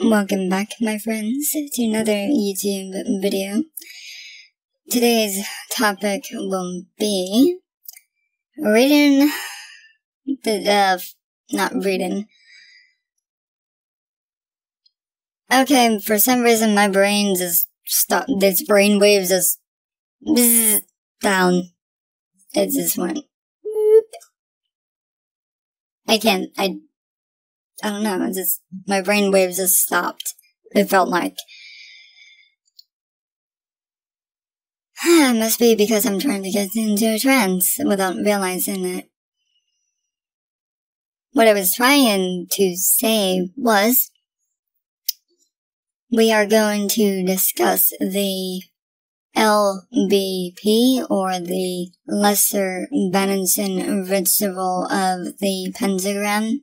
Welcome back, my friends, to another YouTube video. Today's topic will be reading the, uh, not reading. Okay, for some reason my brain just stopped, this brain waves just bzz, down. It just went, I can't, I I don't know, just, my brain waves just stopped. It felt like. it must be because I'm trying to get into a trance without realizing it. What I was trying to say was, we are going to discuss the LBP or the Lesser Benenson ritual of the pentagram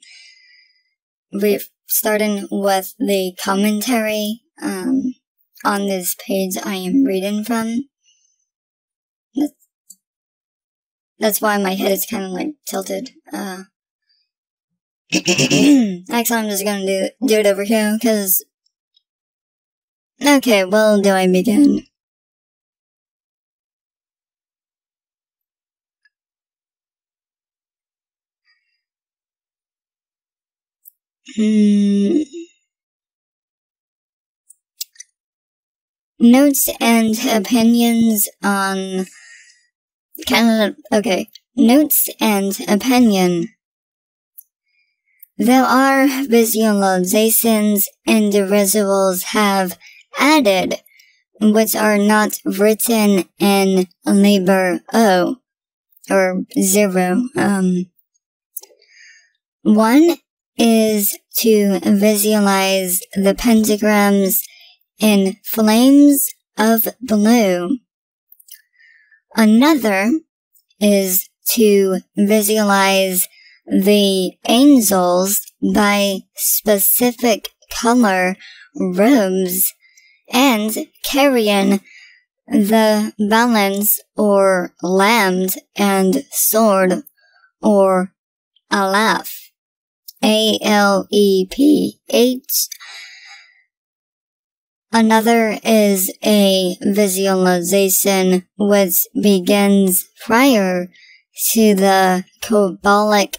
we starting with the commentary um, on this page I am reading from. That's, why my head is kind of like tilted. Uh, actually, I'm just gonna do do it over here because. Okay, well, do I begin? Hmm. Notes and opinions on of okay. Notes and opinion. There are visualizations individuals have added, which are not written in Liber O or zero. Um, one is to visualize the pentagrams in flames of blue. Another is to visualize the angels by specific color robes and carrying the balance or lamb and sword or aleph. A L E P H. Another is a visualization which begins prior to the Kabbalic,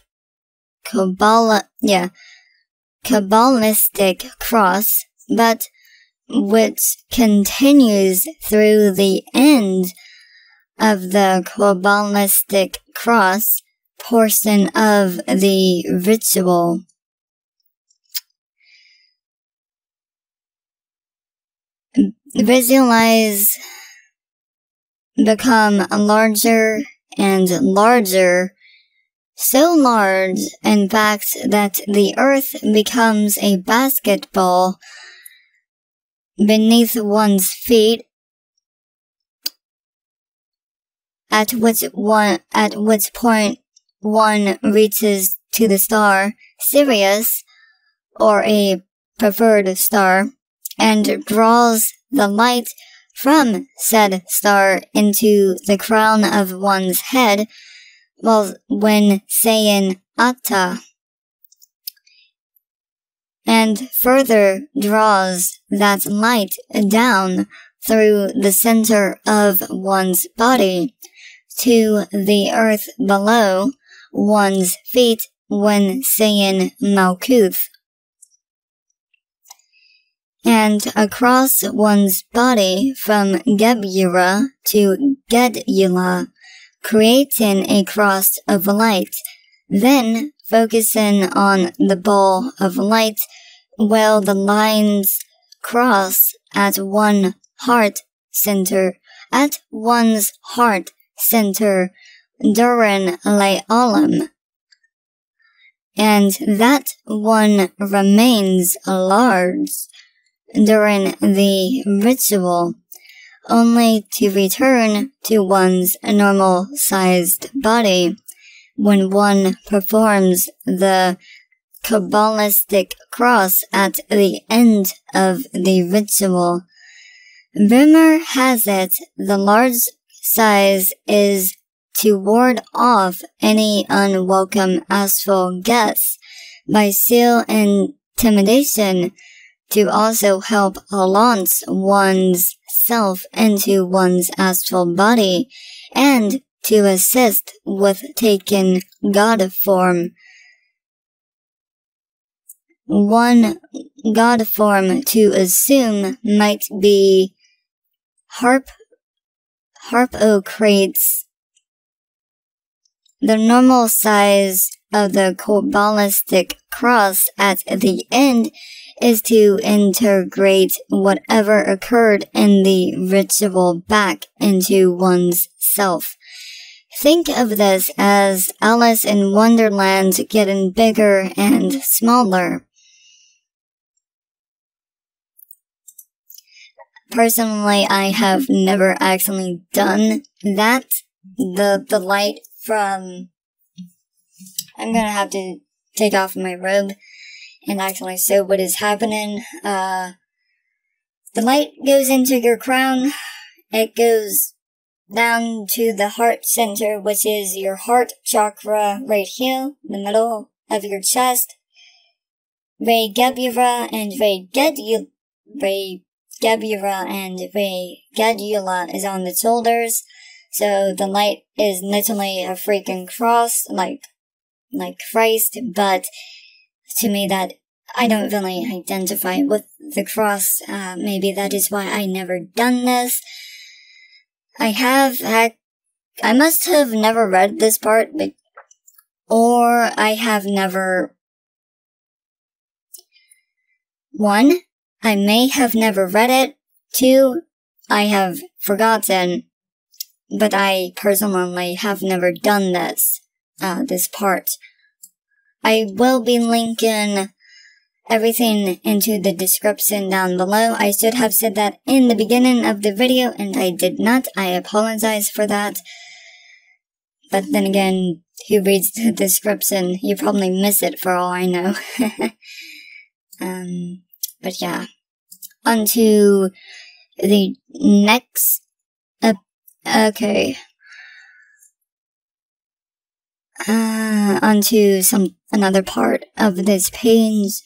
Kabbala, yeah, Kabbalistic cross, but which continues through the end of the Kabbalistic cross portion of the ritual. Visualize become larger and larger, so large, in fact, that the earth becomes a basketball beneath one's feet at which one at which point one reaches to the star Sirius, or a preferred star, and draws the light from said star into the crown of one's head, while when saying Atta, and further draws that light down through the center of one's body to the earth below, one's feet when saying Malkuth. And across one's body from Gebura to Gedula, creating a cross of light, then focusing on the ball of light while the lines cross at one heart center, at one's heart center during Lay'alam, and that one remains large during the ritual, only to return to one's normal sized body when one performs the Kabbalistic cross at the end of the ritual. Rumor has it the large size is to ward off any unwelcome astral guests by seal intimidation to also help launch one's self into one's astral body and to assist with taking God form. One God form to assume might be harp harpocrates. The normal size of the Kabbalistic cross at the end is to integrate whatever occurred in the ritual back into one's self. Think of this as Alice in Wonderland getting bigger and smaller. Personally, I have never actually done that. The, the light from, I'm gonna have to take off my robe and actually show what is happening. Uh, the light goes into your crown. It goes down to the heart center, which is your heart chakra right here, the middle of your chest. Ray Gebura and Ray Gedula, Ray Gebura and Ray Gedula is on the shoulders. So the light is literally a freaking cross, like, like Christ, but to me that I don't really identify with the cross. Uh, maybe that is why I never done this. I have had, I must have never read this part, but, or I have never, one, I may have never read it, two, I have forgotten, but I personally have never done this, uh, this part. I will be linking everything into the description down below. I should have said that in the beginning of the video and I did not. I apologize for that. But then again, who reads the description? You probably miss it for all I know. um, but yeah. On to the next, okay. Uh, onto some, another part of this page.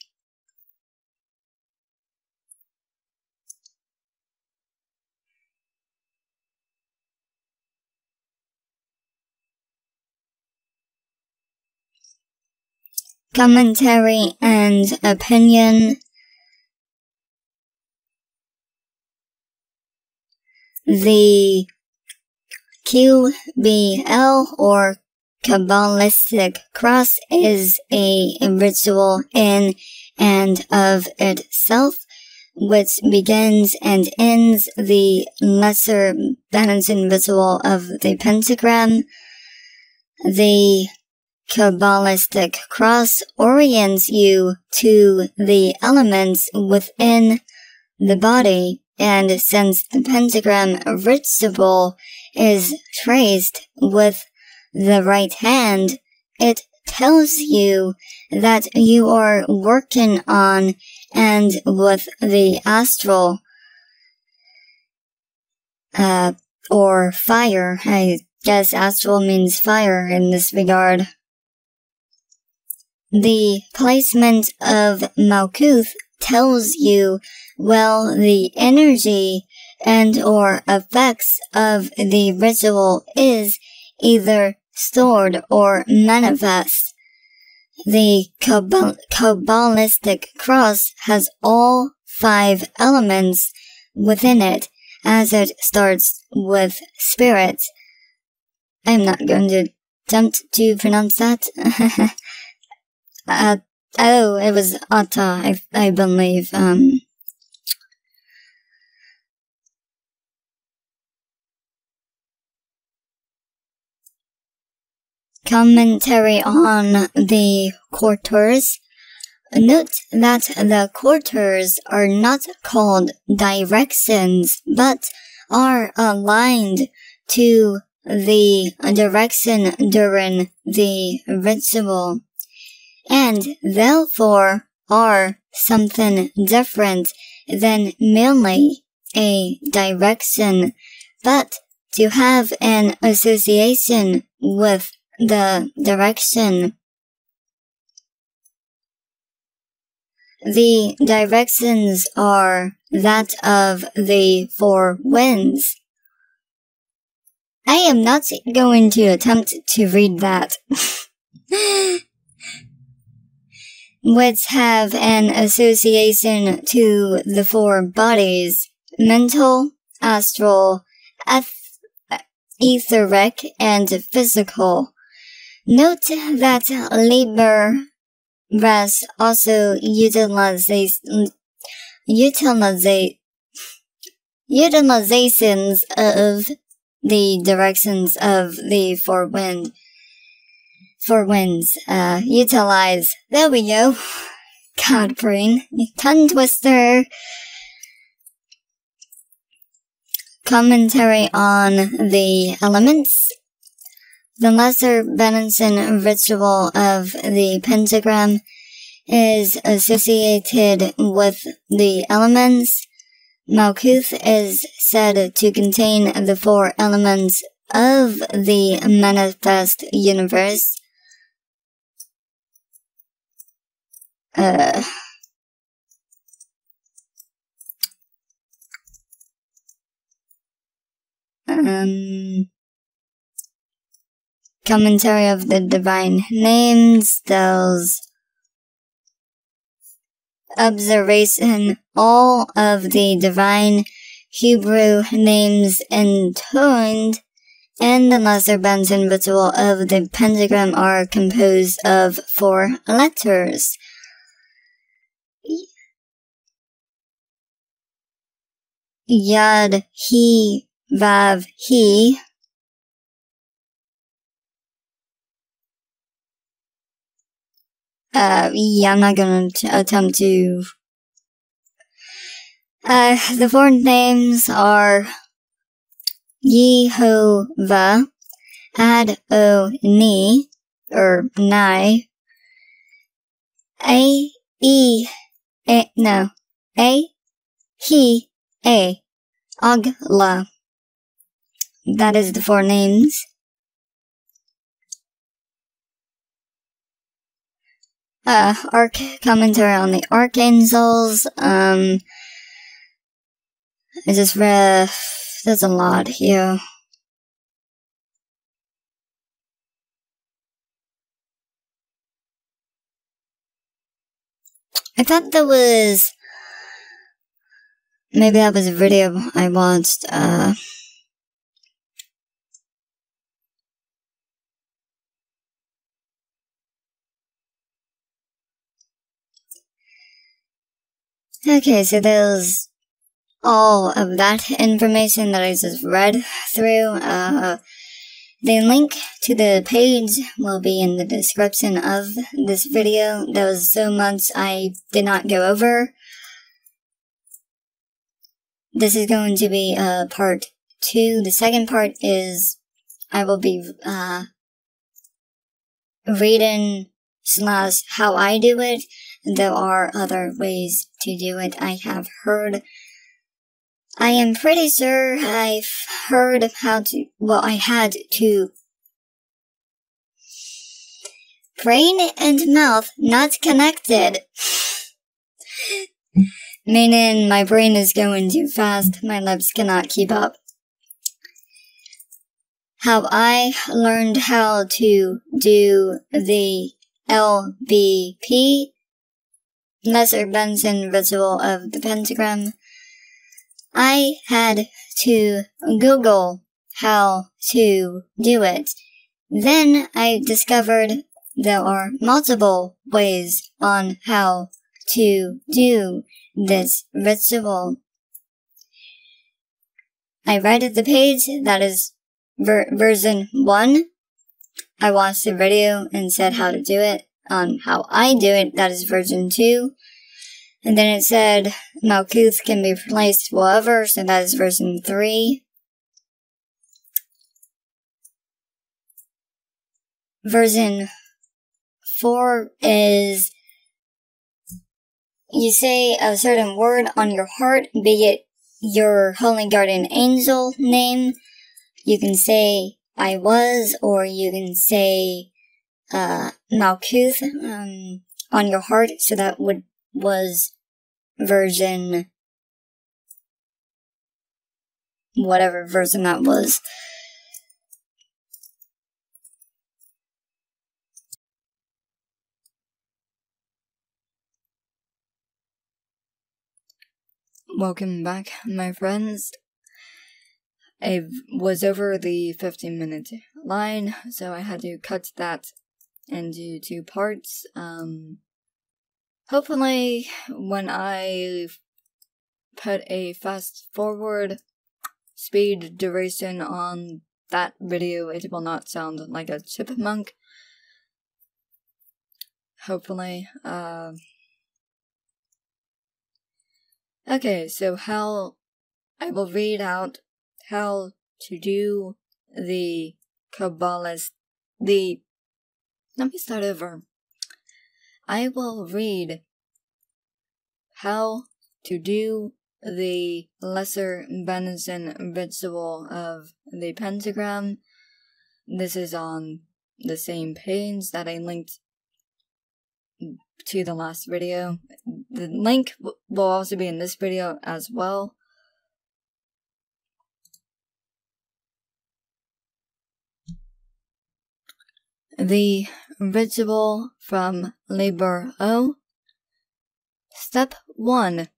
commentary and opinion. The QBL or Kabbalistic cross is a ritual in and of itself, which begins and ends the lesser balancing ritual of the pentagram. The Kabbalistic cross orients you to the elements within the body, and since the pentagram ritual is traced with the right hand, it tells you that you are working on and with the astral, uh, or fire. I guess astral means fire in this regard. The placement of Malkuth tells you, well, the energy and or effects of the ritual is either stored or manifest. The Kabbalistic cross has all five elements within it as it starts with spirit. I'm not going to attempt to pronounce that. Uh, oh, it was Atta, I, I believe. Um, commentary on the quarters. Note that the quarters are not called directions, but are aligned to the direction during the ritual and therefore are something different than merely a direction, but to have an association with the direction. The directions are that of the four winds. I am not going to attempt to read that. Which have an association to the four bodies mental, astral, eth- etheric, and physical. Note that Liber Res also utilizes utilize, utilizations of the directions of the four wind four winds uh utilize. There we go. God brain. Tongue twister. Commentary on the elements the lesser Benenson ritual of the pentagram is associated with the elements. Malkuth is said to contain the four elements of the manifest universe. Uh, um, commentary of the divine names, those observation, all of the divine Hebrew names intoned and the lesser Benson ritual of the pentagram are composed of four letters. Yad, He, Vav, He, Uh, yeah, I'm not gonna attempt to. Uh, the four names are Yehovah, Ad-O-Ni, or Nai, A, E, A, no, A, He, A, Agla. That is the four names. Uh, arc commentary on the archangels. Um, I just read. There's a lot here. I thought that was maybe that was a video I watched. Uh, Okay, so there's all of that information that I just read through. Uh, the link to the page will be in the description of this video. There was so much I did not go over. This is going to be uh, part two. The second part is I will be uh, reading slash how I do it there are other ways to do it, I have heard. I am pretty sure I've heard of how to, well, I had to. Brain and mouth not connected. Meaning my brain is going too fast, my lips cannot keep up. How I learned how to do the LBP lesser Benson ritual of the pentagram, I had to Google how to do it. Then I discovered there are multiple ways on how to do this ritual. I read the page that is ver version 1. I watched the video and said how to do it on how I do it, that is version 2. And then it said Malkuth can be placed wherever, so that is version 3. Version 4 is you say a certain word on your heart, be it your holy guardian angel name. You can say I was, or you can say uh, Malkuth um, on your heart, so that would was version whatever version that was. Welcome back, my friends. I was over the 15 minute line, so I had to cut that into two parts. Um, hopefully, when I put a fast forward speed duration on that video, it will not sound like a chipmunk. Hopefully, uh, Okay, so how I will read out how to do the Kabbalist the let me start over. I will read how to do the lesser benison ritual of the pentagram. This is on the same page that I linked to the last video. The link will also be in this video as well. The ritual from Liber O. Step 1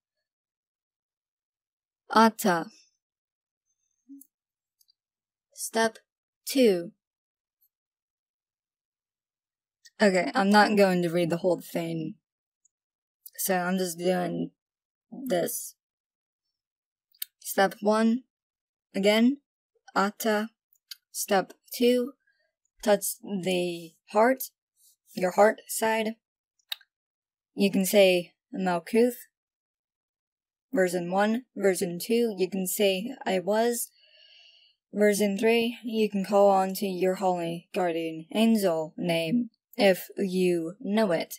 Atta. Step 2 Okay, I'm not going to read the whole thing. So I'm just doing this. Step 1, again, Atta. Step 2, touch the heart, your heart side. You can say Malkuth. Version 1. Version 2, you can say I was. Version 3, you can call on to your holy guardian angel name if you know it.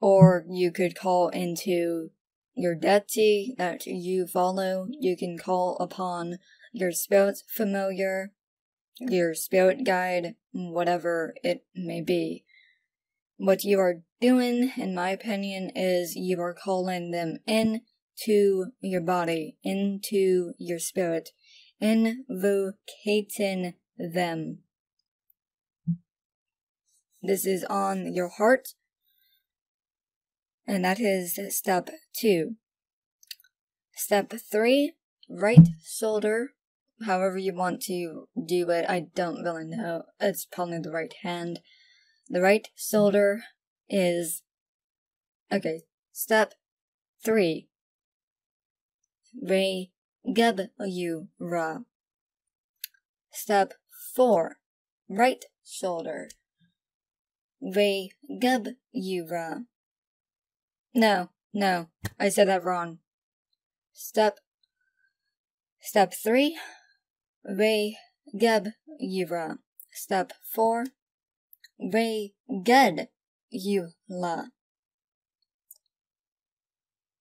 Or you could call into your deity that you follow. You can call upon your spirit familiar, your spirit guide, whatever it may be. What you are doing, in my opinion, is you are calling them in to your body, into your spirit, invocating them. This is on your heart. And that is step two. Step three, right shoulder. However you want to do it, I don't really know. It's probably the right hand. The right shoulder is okay. Step three. Re geb you ra. Step four. Right shoulder. Ve gub ra. No, no, I said that wrong. Step Step 3 Ve geb ra. Step 4 Ve ged la.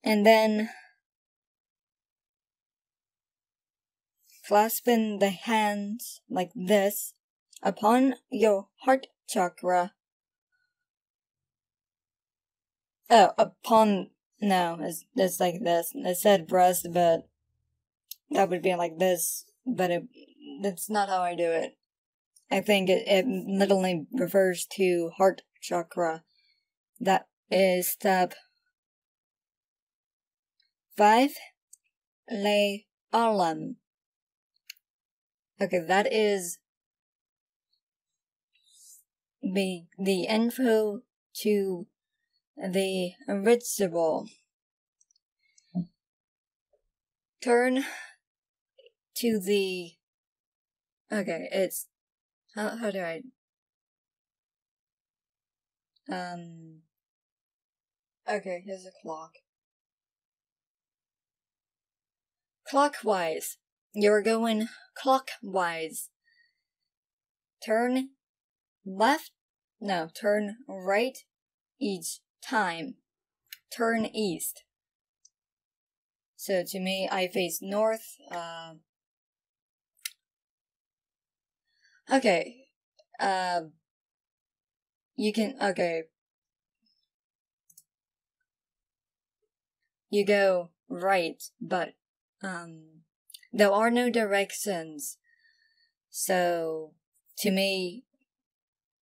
And then clasping the hands like this upon your heart chakra Oh, upon no, it's it's like this. It said breast, but that would be like this. But it that's not how I do it. I think it, it literally refers to heart chakra. That is step five. Lay alam. Okay, that is the the info to the ritual. Turn to the. Okay, it's. How, how do I. Um. Okay, here's a clock. Clockwise. You're going clockwise. Turn left. No, turn right each time. Turn east. So to me, I face north. Uh, okay. Uh, you can, okay. you go right, but um, there are no directions. So, to me,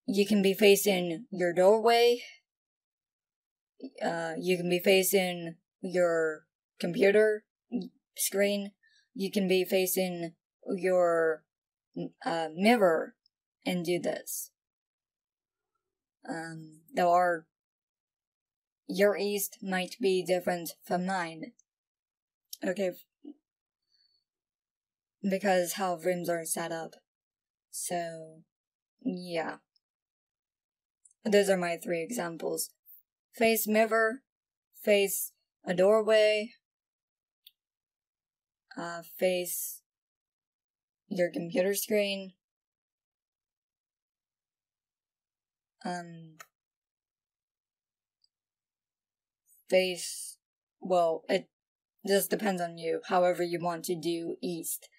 you can be facing your doorway. Uh, you can be facing your computer screen. You can be facing your uh, mirror and do this. Um, there are your east might be different from mine. Okay. Because how rooms are set up. So, yeah. Those are my three examples. Face mirror, face a doorway, uh, face your computer screen, um, face, well, it just depends on you, however you want to do east.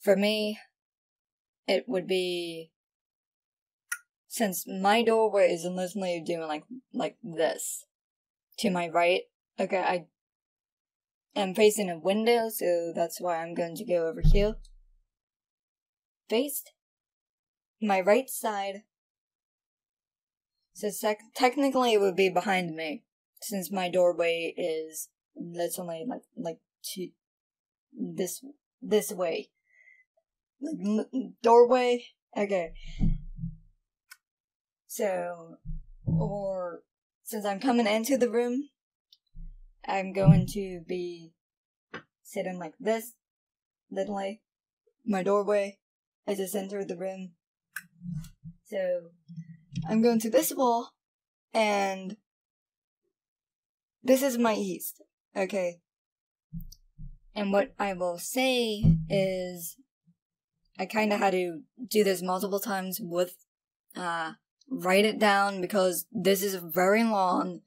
For me, it would be since my doorway is literally doing like like this to my right. Okay, I am facing a window, so that's why I'm going to go over here. Faced my right side. So sec- technically, it would be behind me since my doorway is literally like like to this this way. Doorway? Okay. So or since i'm coming into the room i'm going to be sitting like this literally my doorway the center of the room so i'm going to this wall and this is my east, okay? And what I will say is, I kind of had to do this multiple times with, uh, write it down because this is very long.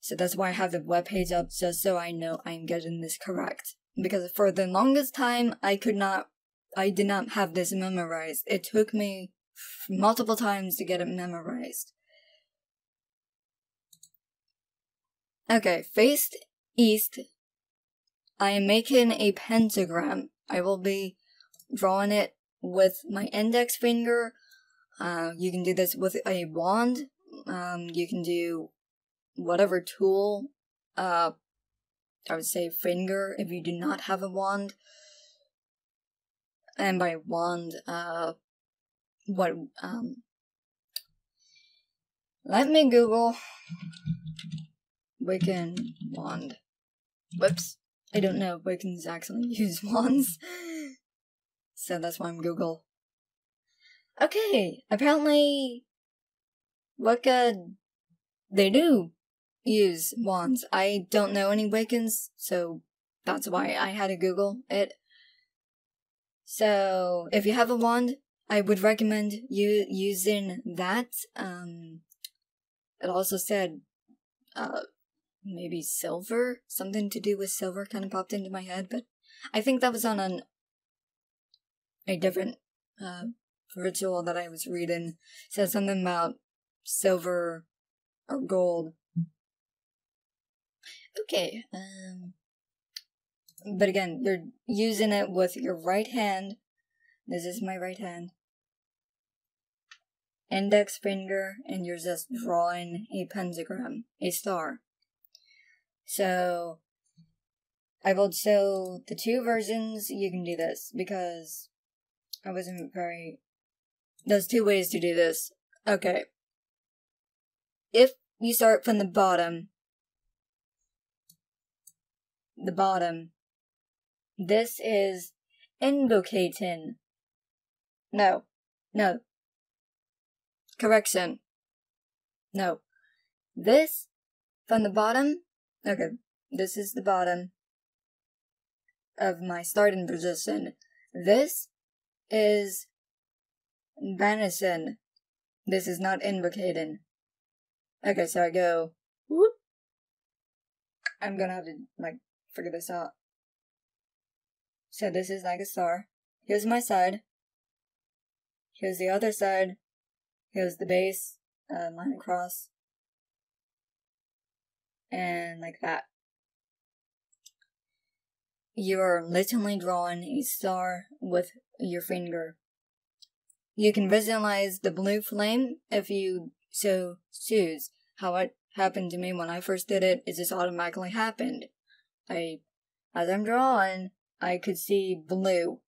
So that's why I have the webpage up just so I know I'm getting this correct. Because for the longest time, I could not, I did not have this memorized. It took me multiple times to get it memorized. Okay, faced east, I am making a pentagram. I will be drawing it with my index finger. Uh, you can do this with a wand. Um, you can do whatever tool, uh, I would say finger if you do not have a wand. And by wand, uh, what, um, let me Google Wiccan wand. Whoops. I don't know if Wiccans actually use wands. so that's why I'm Google. Okay, apparently Wicca they do use wands. I don't know any Wiccans, so that's why I had to Google it. So if you have a wand, I would recommend you using that. Um, it also said uh, maybe silver, something to do with silver kind of popped into my head, but I think that was on an a different uh, ritual that I was reading. It said something about silver or gold. Okay, um, but again, you're using it with your right hand. This is my right hand. Index finger, and you're just drawing a pentagram, a star. So I will show the two versions you can do this because I wasn't very. There's two ways to do this. Okay. If you start from the bottom, the bottom, this is invocating. No, no. Correction. No. This, from the bottom, Okay, this is the bottom of my starting position. This is venison. This is not invocating. Okay, so I go, whoop. I'm gonna have to, like, figure this out. So this is like a star. Here's my side. Here's the other side. Here's the base, uh, line across and like that. you are literally drawing a star with your finger. You can visualize the blue flame if you so choose. How it happened to me when I first did it is just automatically happened. I, as I'm drawing, I could see blue.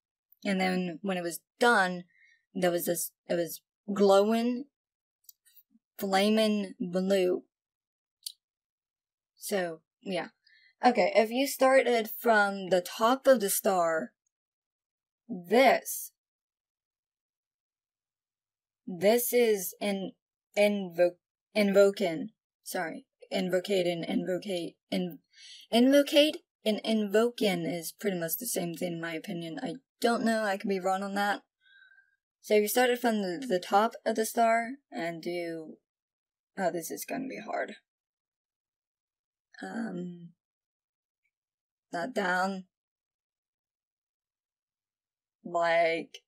And then when it was done, there was this, it was glowing, flaming blue. So, yeah. Okay, if you started from the top of the star, this, this is an invoke, invoking, sorry, invocating, invocate, in, invocate, and invoking is pretty much the same thing in my opinion. I don't know, I could be wrong on that. So if you started from the, the top of the star and do, oh, this is gonna be hard. Um, that down, like,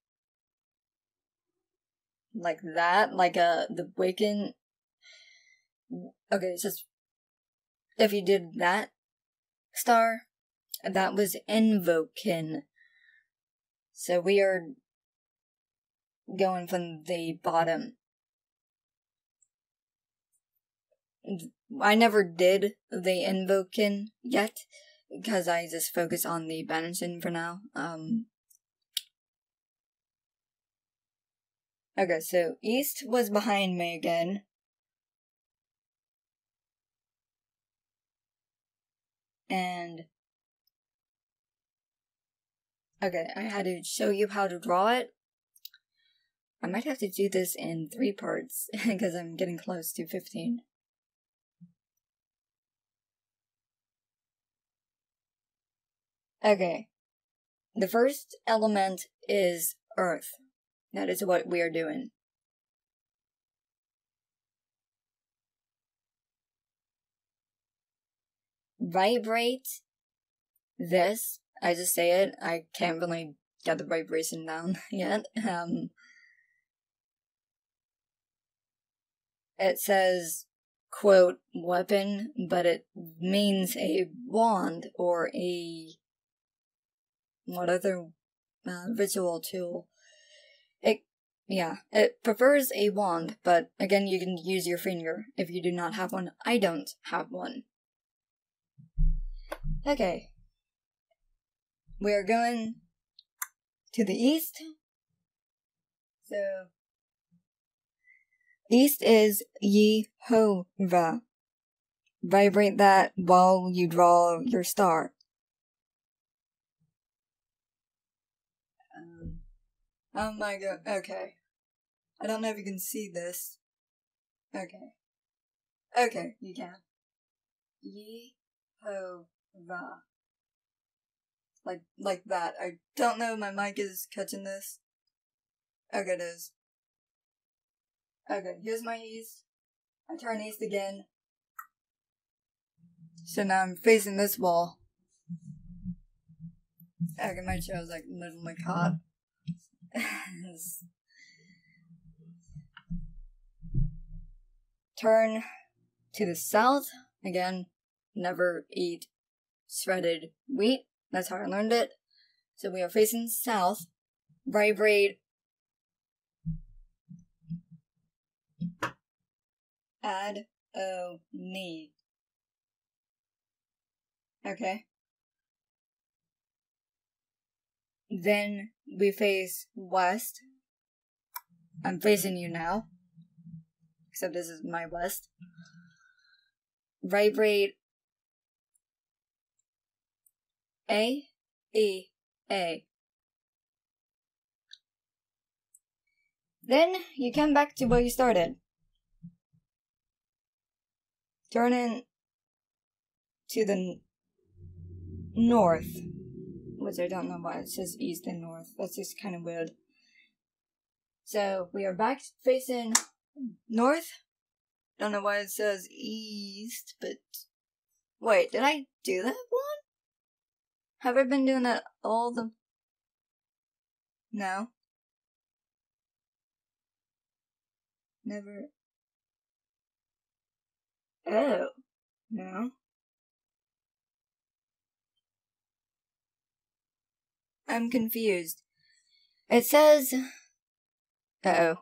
like that, like uh, the Wiccan. Okay, just, if you did that star, that was invoking. So we are going from the bottom. I never did the invoking yet because I just focus on the balancing for now. Um, okay, so east was behind me again. And okay, I had to show you how to draw it. I might have to do this in three parts because I'm getting close to 15. Okay. The first element is earth. That is what we are doing. Vibrate this. I just say it. I can't really get the vibration down yet. Um, it says quote weapon, but it means a wand or a what other uh, visual tool. It, yeah, it prefers a wand, but again, you can use your finger if you do not have one. I don't have one. Okay. We are going to the east. So, east is Yehovah. Vibrate that while you draw your star. Um, oh my god, okay. I don't know if you can see this. Okay. Okay, you can. Yehovah. Like, like that. I don't know if my mic is catching this. Okay, it is. Okay, here's my east. I turn east again. So now I'm facing this wall. Okay, my chair's like literally caught. Turn to the south. Again, never eat shredded wheat. That's how I learned it. So we are facing south. Vibrate. Add o need. Okay. Then we face west. I'm facing you now. Except this is my west. Vibrate A E A. Then you come back to where you started. Turn in to the north which I don't know why it says east and north. That's just kind of weird. So we are back facing north. Don't know why it says east, but wait, did I do that one? Have I been doing that all the? No. Never. Oh. No. I'm confused. It says. Uh oh.